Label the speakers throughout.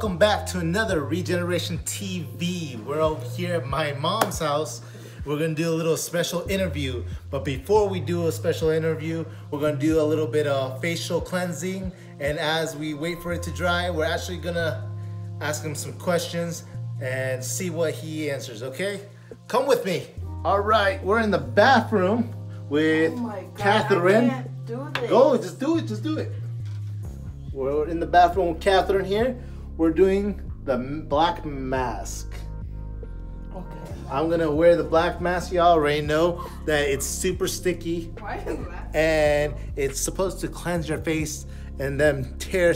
Speaker 1: Welcome back to another Regeneration TV. We're over here at my mom's house. We're gonna do a little special interview. But before we do a special interview, we're gonna do a little bit of facial cleansing. And as we wait for it to dry, we're actually gonna ask him some questions and see what he answers, okay? Come with me. All right, we're in the bathroom with
Speaker 2: Oh God,
Speaker 1: Catherine.
Speaker 2: I can't do this.
Speaker 1: Go, just do it, just do it. We're in the bathroom with Catherine here. We're doing the black mask.
Speaker 2: Okay.
Speaker 1: I'm gonna wear the black mask. Y'all already know that it's super sticky
Speaker 2: Why is that?
Speaker 1: and it's supposed to cleanse your face and then tear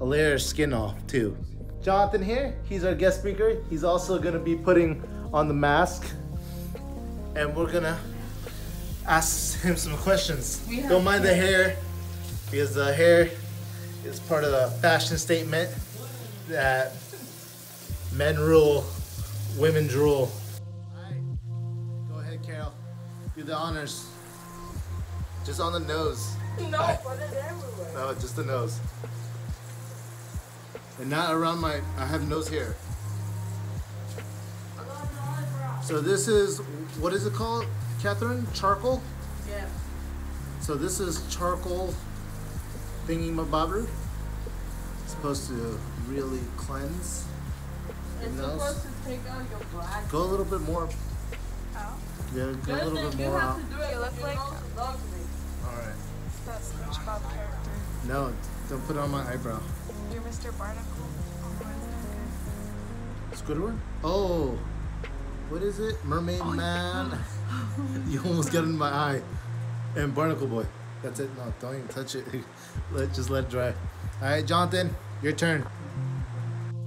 Speaker 1: a layer of skin off too. Jonathan here, he's our guest speaker. He's also gonna be putting on the mask and we're gonna ask him some questions. Don't mind the hair because the hair is part of the fashion statement that men rule, women drool. Alright, go ahead, Carol. Do the honors. Just on the nose.
Speaker 2: No, put it everywhere.
Speaker 1: No, just the nose. And not around my. I have nose hair. So this is what is it called, Catherine? Charcoal.
Speaker 2: Yeah.
Speaker 1: So this is charcoal thingy mabobber. Supposed to really cleanse.
Speaker 2: It's supposed to take out your black.
Speaker 1: Go a little bit more.
Speaker 2: How?
Speaker 1: Yeah, go a little
Speaker 2: thing
Speaker 1: bit
Speaker 2: you
Speaker 1: more
Speaker 2: have
Speaker 1: out.
Speaker 2: to do it.
Speaker 3: You look
Speaker 2: with
Speaker 3: like-
Speaker 2: your nose.
Speaker 1: All right.
Speaker 3: It's that SpongeBob character.
Speaker 1: No, don't put it on my eyebrow.
Speaker 3: You're Mr. Barnacle. Oh,
Speaker 1: Squidward? Oh, what is it? Mermaid oh, Man. you almost got in my eye. And Barnacle Boy. That's it. No, don't even touch it. let just let it dry. All right, Jonathan, your turn.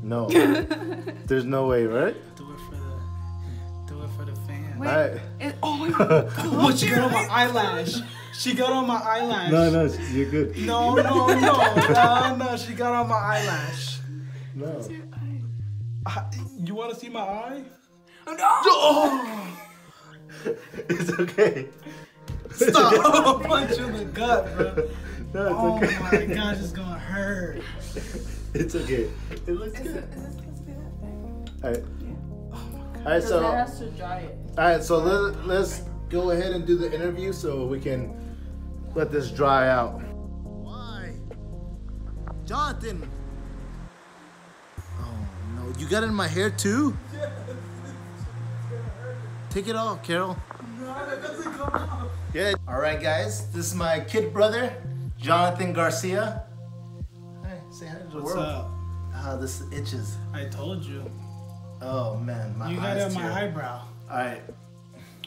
Speaker 1: No, there's no way, right?
Speaker 4: Do it for the, do it for the fans.
Speaker 3: Wait.
Speaker 1: All right.
Speaker 3: It, oh my god.
Speaker 4: Oh, she got on my eyelash. She got on my eyelash.
Speaker 1: No, no, you're good.
Speaker 4: No, no, no, no, no. She got on my eyelash.
Speaker 1: No.
Speaker 4: Uh, You want to see my eye?
Speaker 3: Oh, no!
Speaker 1: It's okay.
Speaker 4: Stop! I'll punch you in the gut, bro.
Speaker 1: No, it's
Speaker 4: Oh
Speaker 1: okay.
Speaker 4: my gosh, it's gonna hurt.
Speaker 1: It's okay. It looks
Speaker 3: Is,
Speaker 1: good.
Speaker 3: it, is this supposed to be that thing?
Speaker 1: All right.
Speaker 4: Oh my god.
Speaker 1: All right,
Speaker 2: Because it
Speaker 1: so.
Speaker 2: has to dry it.
Speaker 1: All right, so let, let's go ahead and do the interview so we can let this dry out. Why? Jonathan! Oh no, you got it in my hair too? Take it off, Carol. Yeah. All right, guys, this is my kid brother, Jonathan Garcia. Hey, say hi to the
Speaker 4: What's
Speaker 1: world.
Speaker 4: up?
Speaker 1: Ah, this itches.
Speaker 4: I told you.
Speaker 1: Oh man, my
Speaker 4: You got it on my eyebrow.
Speaker 1: All right.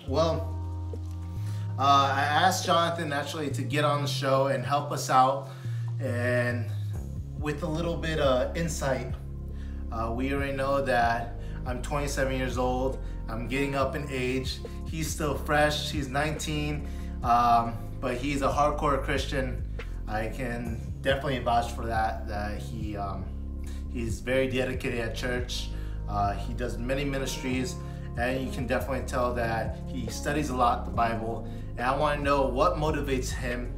Speaker 1: Well, uh, I asked Jonathan actually to get on the show and help us out, and with a little bit of insight, uh, we already know that I'm 27 years old. I'm getting up in age. He's still fresh. He's 19, um, but he's a hardcore Christian. I can definitely vouch for that. That he um, he's very dedicated at church. Uh, he does many ministries, and you can definitely tell that he studies a lot the Bible. And I want to know what motivates him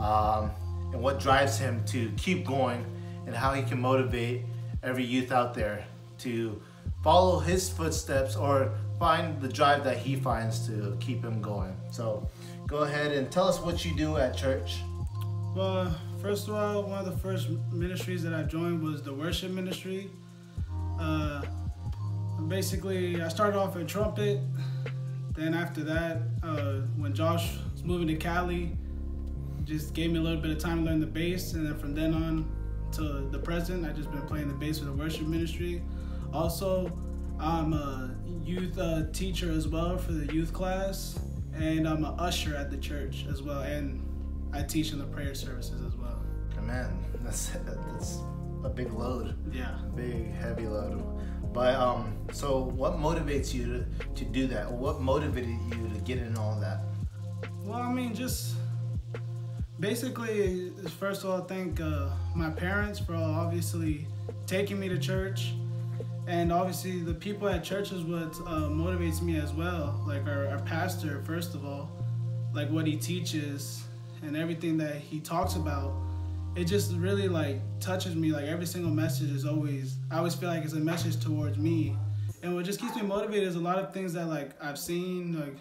Speaker 1: um, and what drives him to keep going, and how he can motivate every youth out there to follow his footsteps or find the drive that he finds to keep him going. So, go ahead and tell us what you do at church.
Speaker 4: Well, first of all, one of the first ministries that I joined was the worship ministry. Uh, basically, I started off at trumpet. Then after that, uh, when Josh was moving to Cali, just gave me a little bit of time to learn the bass, and then from then on to the present, I've just been playing the bass for the worship ministry. Also, I'm a youth uh, teacher as well for the youth class, and I'm an usher at the church as well, and I teach in the prayer services as well.
Speaker 1: Man, that's that's a big load.
Speaker 4: Yeah.
Speaker 1: big heavy load but um so what motivates you to, to do that what motivated you to get in all that
Speaker 4: Well, I mean, just basically, first of all, thank uh, my parents for obviously taking me to church. And obviously, the people at church is what uh, motivates me as well. Like our, our pastor, first of all, like what he teaches and everything that he talks about it just really like touches me. Like every single message is always, I always feel like it's a message towards me. And what just keeps me motivated is a lot of things that like I've seen. Like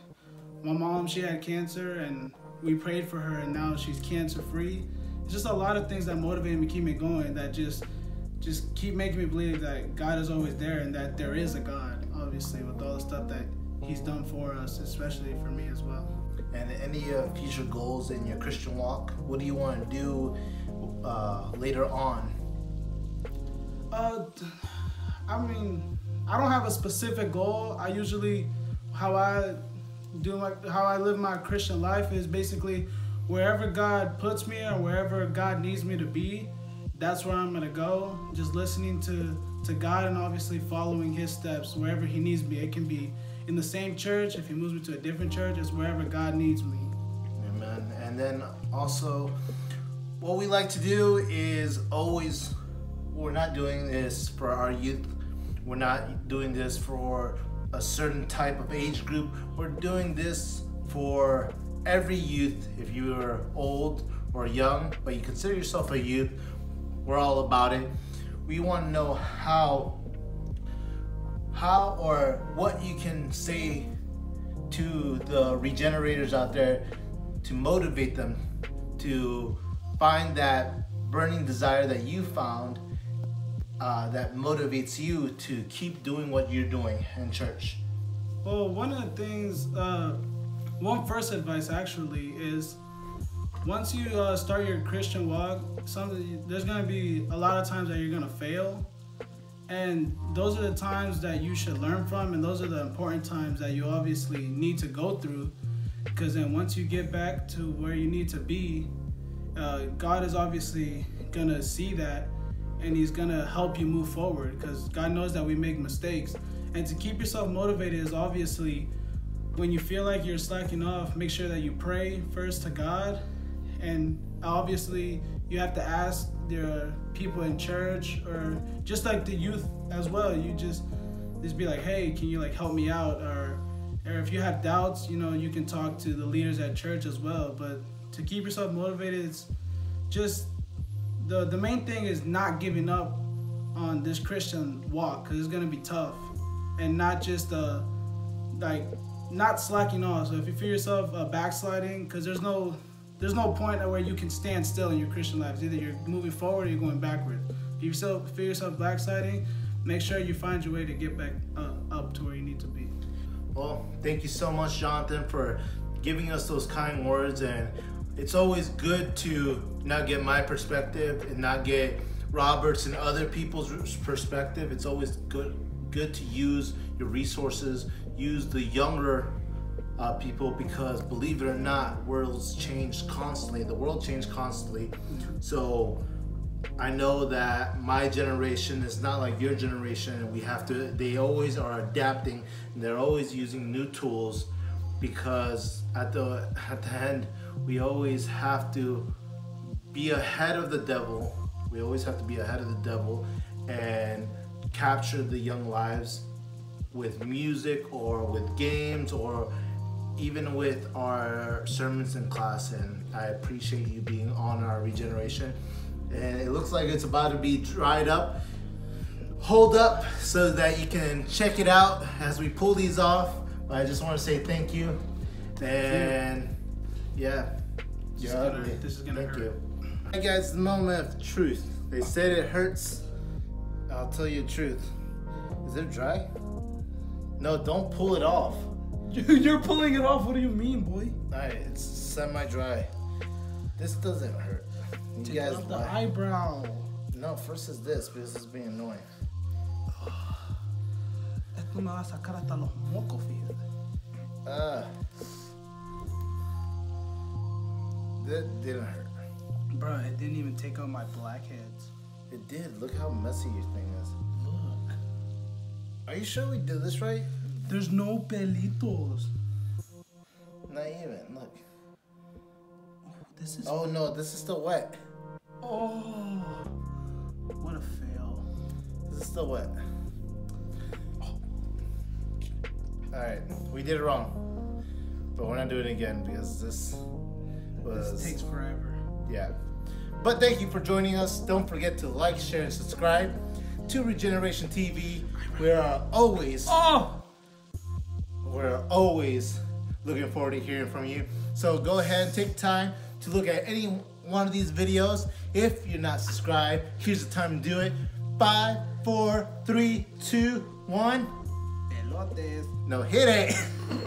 Speaker 4: my mom, she had cancer, and we prayed for her, and now she's cancer free. It's just a lot of things that motivate me, keep me going. That just just keep making me believe that God is always there, and that there is a God. Obviously, with all the stuff that He's done for us, especially for me as well.
Speaker 1: And any uh, future goals in your Christian walk? What do you want to do uh, later on?
Speaker 4: Uh, I mean, I don't have a specific goal. I usually, how I do my, how I live my Christian life is basically wherever God puts me or wherever God needs me to be, that's where I'm gonna go. Just listening to to God and obviously following His steps wherever He needs me. It can be in the same church. If He moves me to a different church, it's wherever God needs me.
Speaker 1: Amen. And then also, what we like to do is always, we're not doing this for our youth. We're not doing this for a certain type of age group. We're doing this for every youth. If you are old or young, but you consider yourself a youth, we're all about it. We want to know how, how or what you can say to the regenerators out there to motivate them to find that burning desire that you found uh, that motivates you to keep doing what you're doing in church.
Speaker 4: Well, one of the things, uh, one first advice actually is once you uh, start your Christian walk, some there's gonna be a lot of times that you're gonna fail, and those are the times that you should learn from, and those are the important times that you obviously need to go through, because then once you get back to where you need to be, uh, God is obviously gonna see that, and He's gonna help you move forward, because God knows that we make mistakes, and to keep yourself motivated is obviously when you feel like you're slacking off, make sure that you pray first to God, and obviously you have to ask the people in church or just like the youth as well. You just just be like, hey, can you like help me out? Or or if you have doubts, you know, you can talk to the leaders at church as well. But to keep yourself motivated, it's just the the main thing is not giving up on this Christian walk because it's gonna be tough, and not just uh like not slacking off. So if you feel yourself uh, backsliding, because there's no there's no point where you can stand still in your Christian life. It's either you're moving forward or you're going backward. If you feel, feel yourself backsliding, make sure you find your way to get back uh, up to where you need to be.
Speaker 1: Well, thank you so much, Jonathan, for giving us those kind words. And it's always good to not get my perspective and not get Robert's and other people's perspective. It's always good good to use your resources, use the younger uh, people because believe it or not, worlds change constantly. The world changed constantly. So I know that my generation is not like your generation, and we have to. They always are adapting. And they're always using new tools because at the at the end, we always have to be ahead of the devil. We always have to be ahead of the devil and capture the young lives with music or with games or even with our sermons in class, and I appreciate you being on our regeneration. And it looks like it's about to be dried up. Hold up so that you can check it out as we pull these off. But I just want to say thank you. And yeah,
Speaker 4: This is gonna- this is gonna
Speaker 1: thank
Speaker 4: hurt.
Speaker 1: you. Hey guys, the moment of truth. They said it hurts. I'll tell you the truth. Is it dry? No, don't pull it off.
Speaker 4: You're pulling it off. What do you mean, boy?
Speaker 1: Alright, it's semi-dry. This doesn't hurt. You
Speaker 4: Take
Speaker 1: guys
Speaker 4: off the
Speaker 1: lie.
Speaker 4: eyebrow.
Speaker 1: No, first is this because it's being annoying.
Speaker 4: Esto me va a sacar hasta los mocos, fíjate.
Speaker 1: Ah. That didn't hurt.
Speaker 4: Bro, it didn't even take out my blackheads.
Speaker 1: It did. Look how messy your thing is.
Speaker 4: Look.
Speaker 1: Are you sure we did this right?
Speaker 4: There's no pelitos.
Speaker 1: Not even. Look.
Speaker 4: Oh, this is.
Speaker 1: Oh no, this is still wet.
Speaker 4: Oh. What a fail.
Speaker 1: This is still wet. Oh. Alright, we did it wrong. But we're not doing it again because this was
Speaker 4: This takes forever.
Speaker 1: Yeah. But thank you for joining us. Don't forget to like, share, and subscribe to Regeneration TV. We are always
Speaker 4: Oh!
Speaker 1: We're always looking forward to hearing from you. So go ahead and take time to look at any one of these videos. If you're not subscribed, here's the time to do it. Five, four, three, two, one.
Speaker 4: Elotes.
Speaker 1: No, hit it.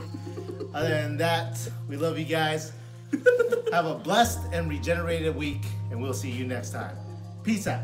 Speaker 1: Other than that, we love you guys. Have a blessed and regenerated week, and we'll see you next time. Peace out.